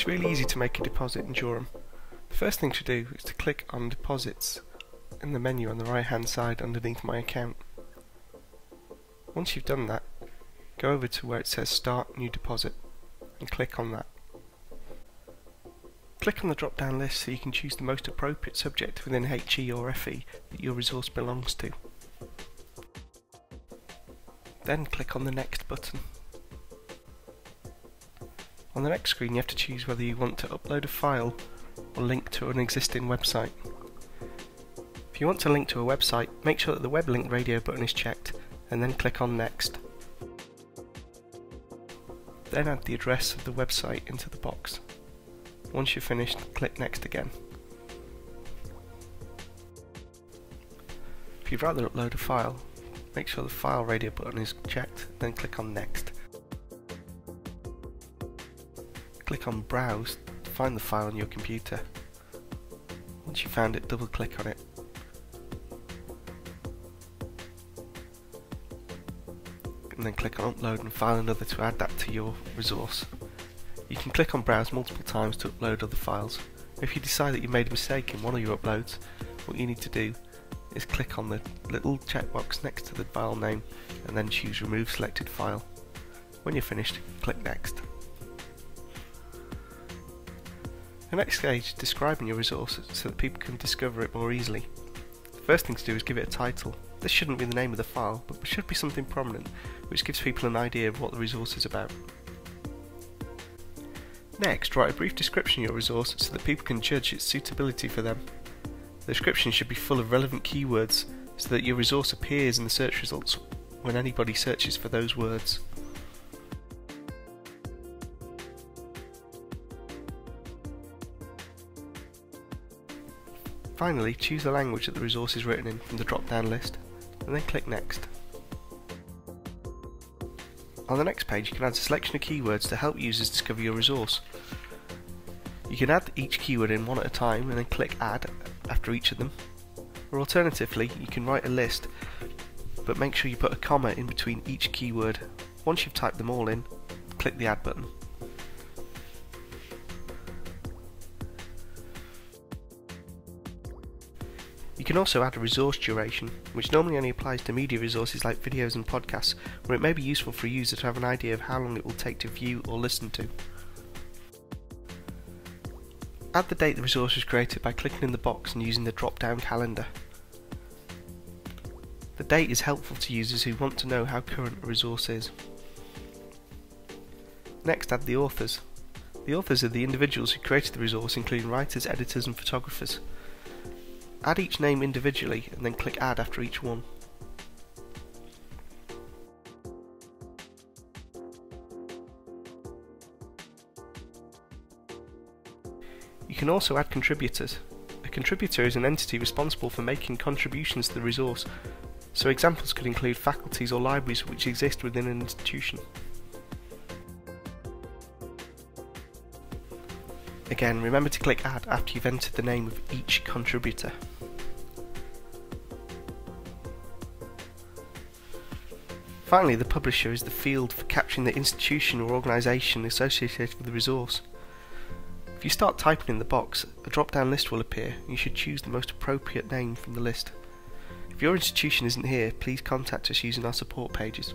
It's really easy to make a deposit in Jorum. The first thing to do is to click on Deposits in the menu on the right hand side underneath My Account. Once you've done that, go over to where it says Start New Deposit and click on that. Click on the drop down list so you can choose the most appropriate subject within HE or FE that your resource belongs to. Then click on the Next button. On the next screen you have to choose whether you want to upload a file or link to an existing website. If you want to link to a website, make sure that the web link radio button is checked and then click on Next. Then add the address of the website into the box. Once you're finished, click Next again. If you'd rather upload a file, make sure the File radio button is checked, then click on Next. Click on Browse to find the file on your computer. Once you've found it, double click on it. And then click on Upload and file another to add that to your resource. You can click on Browse multiple times to upload other files. If you decide that you made a mistake in one of your uploads, what you need to do is click on the little checkbox next to the file name and then choose Remove Selected File. When you're finished, click Next. The next stage is describing your resource so that people can discover it more easily. The first thing to do is give it a title. This shouldn't be the name of the file, but should be something prominent, which gives people an idea of what the resource is about. Next, write a brief description of your resource so that people can judge its suitability for them. The description should be full of relevant keywords so that your resource appears in the search results when anybody searches for those words. Finally, choose the language that the resource is written in from the drop-down list, and then click Next. On the next page you can add a selection of keywords to help users discover your resource. You can add each keyword in one at a time and then click Add after each of them. Or alternatively, you can write a list, but make sure you put a comma in between each keyword. Once you've typed them all in, click the Add button. Can also add a resource duration, which normally only applies to media resources like videos and podcasts, where it may be useful for a user to have an idea of how long it will take to view or listen to. Add the date the resource was created by clicking in the box and using the drop-down calendar. The date is helpful to users who want to know how current a resource is. Next add the authors. The authors are the individuals who created the resource including writers, editors and photographers. Add each name individually and then click add after each one. You can also add contributors. A contributor is an entity responsible for making contributions to the resource, so examples could include faculties or libraries which exist within an institution. Again, remember to click Add after you've entered the name of each contributor. Finally, the publisher is the field for capturing the institution or organisation associated with the resource. If you start typing in the box, a drop-down list will appear and you should choose the most appropriate name from the list. If your institution isn't here, please contact us using our support pages.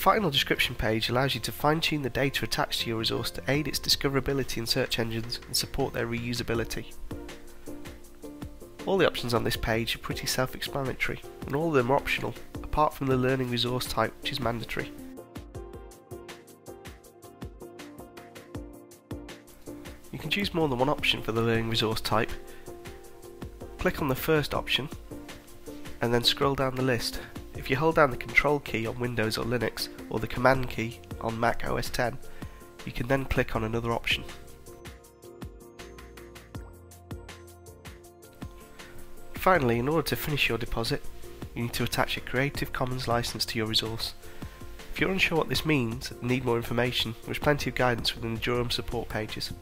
Final description page allows you to fine-tune the data attached to your resource to aid its discoverability in search engines and support their reusability. All the options on this page are pretty self-explanatory, and all of them are optional, apart from the learning resource type which is mandatory. You can choose more than one option for the learning resource type. Click on the first option, and then scroll down the list. If you hold down the control key on Windows or Linux, or the command key on Mac OS X, you can then click on another option. Finally, in order to finish your deposit, you need to attach a Creative Commons license to your resource. If you're unsure what this means and need more information, there is plenty of guidance within the Jorum support pages.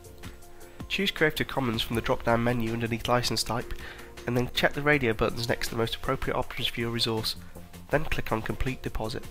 Choose Creative Commons from the drop-down menu underneath license type, and then check the radio buttons next to the most appropriate options for your resource. Then click on Complete Deposit.